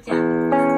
讲